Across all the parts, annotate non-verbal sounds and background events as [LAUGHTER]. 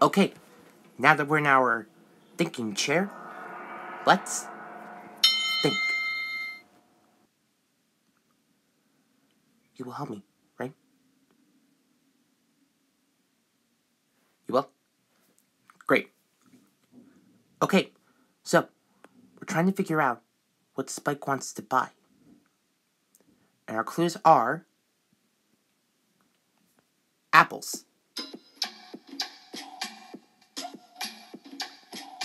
Okay, now that we're in our thinking chair, let's think. You will help me, right? You will? Great. Okay, so we're trying to figure out what Spike wants to buy. And our clues are apples,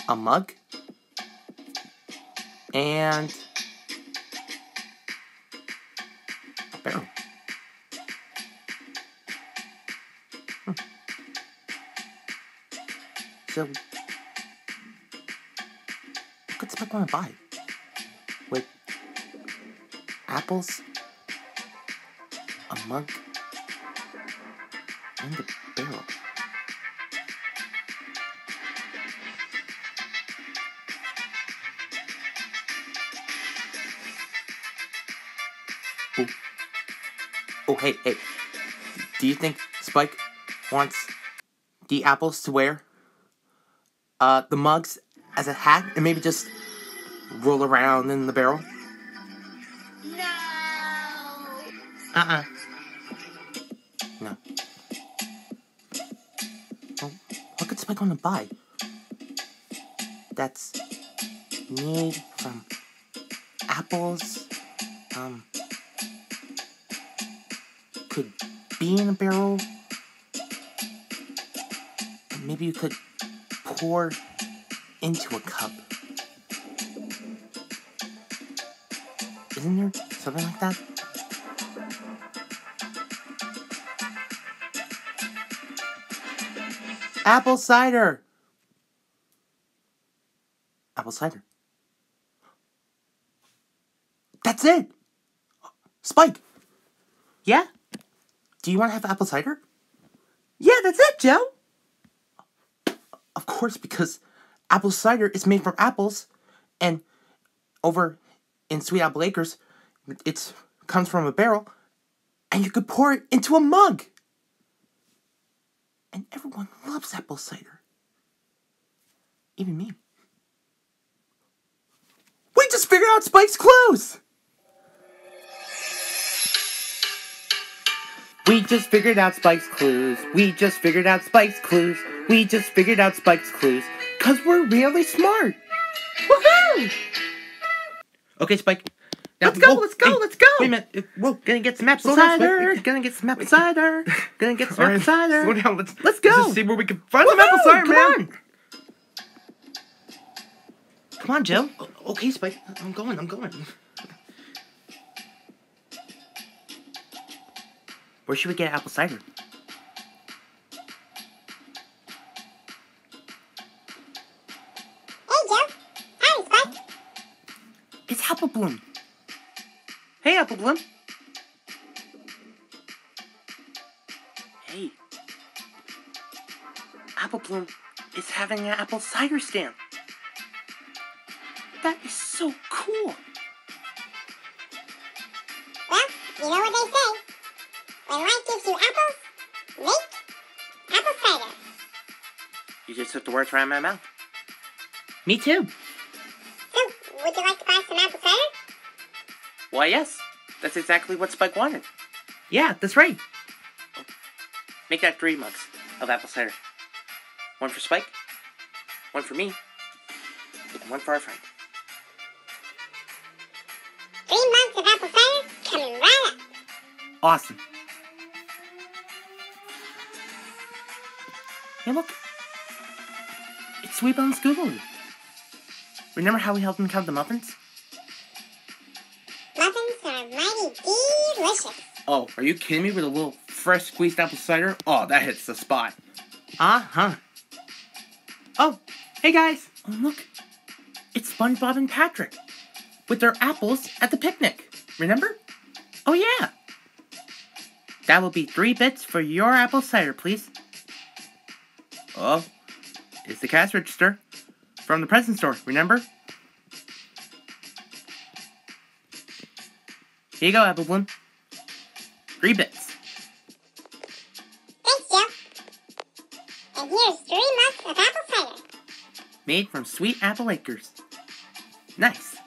a mug, and a barrel. Hmm. So, what could Spike want to buy? With apples, a mug, and a barrel. Oh, hey, hey. Do you think Spike wants the apples to wear uh, the mugs as a hat and maybe just roll around in the barrel? No! Uh-uh. No. Well, what could Spike want to buy? That's made from apples, um, could be in a barrel. Maybe you could pour into a cup. Isn't there something like that? Apple cider. Apple cider. That's it. Spike. Yeah? Do you want to have apple cider? Yeah, that's it, Joe. Of course, because apple cider is made from apples, and over in Sweet Apple Acres, it's comes from a barrel, and you could pour it into a mug. And everyone loves apple cider. Even me. We just figured out Spike's clues! We just figured out Spike's clues. We just figured out Spike's clues. We just figured out Spike's clues. Cause we're really smart. Woohoo! Okay, Spike. Now, Let's go, whoa, let's go, hey, let's go. Wait a minute. Whoa, gonna get some apple Slow down, cider. Gonna get some apple cider. Gonna get [LAUGHS] some apple cider. Slow down. Let's Let's go. just see where we can find some apple cider, Come man. on. Come on, Joe. Oh, okay, Spike. I'm going. I'm going. Where should we get apple cider? Hey, Joe. Hi, Spike. It's Apple Bloom. Hey, Apple Bloom. Hey. Apple Bloom is having an apple cider stand. That is so cool. Well, you know what they say. When life gives you apples, make apple cider. You just took the words right out of my mouth. Me too. So, would you like to buy some apple cider? Why, yes. That's exactly what Spike wanted. Yeah, that's right. Make that three mugs of apple cider. One for Spike, one for me, and one for our friend. Three mugs of apple cider coming right up. Awesome. Hey, look. It's Sweet Bones Scootaloo. Remember how we helped him count the muffins? Muffins are mighty delicious. Oh, are you kidding me with a little fresh squeezed apple cider? Oh, that hits the spot. Uh huh. Oh, hey guys. Oh, look. It's SpongeBob and Patrick with their apples at the picnic. Remember? Oh, yeah. That will be three bits for your apple cider, please. Oh, it's the cash register from the present store, remember? Here you go, Apple Bloom. Three bits. Thanks, Joe. And here's Here's three mugs of apple cider. Made from sweet apple acres. Nice.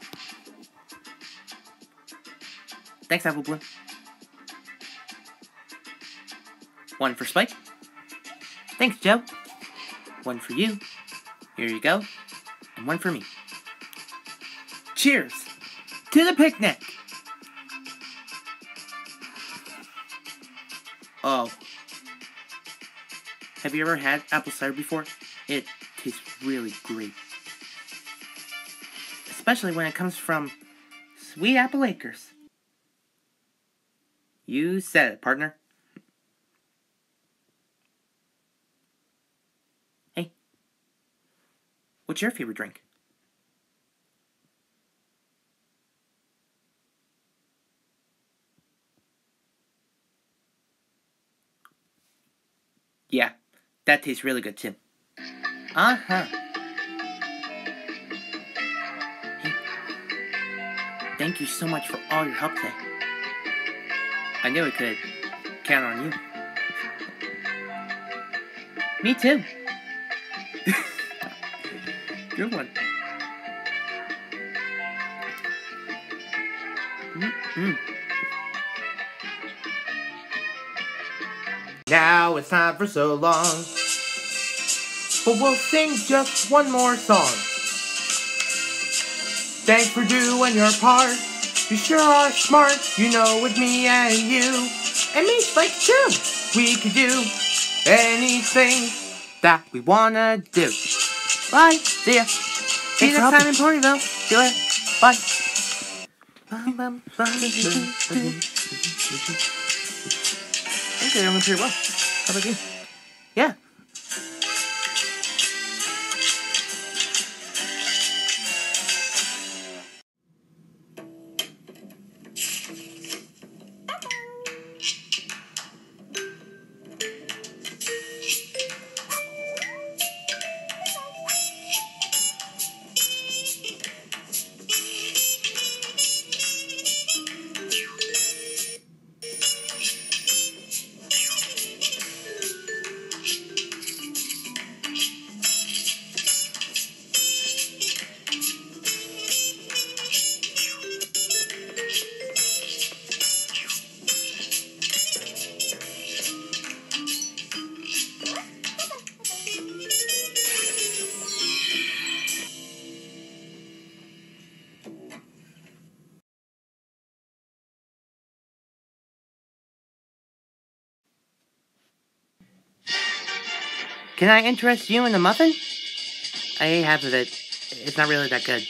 Thanks, Apple Bloom. One for Spike. Thanks, Joe. One for you. Here you go. And one for me. Cheers to the picnic. Oh. Have you ever had apple cider before? It tastes really great. Especially when it comes from Sweet Apple Acres. You said it, partner. Hey, what's your favorite drink? Yeah, that tastes really good too. Uh huh. Hey, thank you so much for all your help today. I knew I could count on you. Me too. [LAUGHS] Good one. Mm-mm. Now it's time for so long. But we'll sing just one more song. Thanks for doing your part. You sure are smart, you know, with me and you. And me, like too. We could do anything that we wanna do. Bye. See ya. See you next time in Ponyville. See you later. Bye. I think they're doing pretty well. How about you? Yeah. Can I interest you in a muffin? I ate half of it. It's not really that good.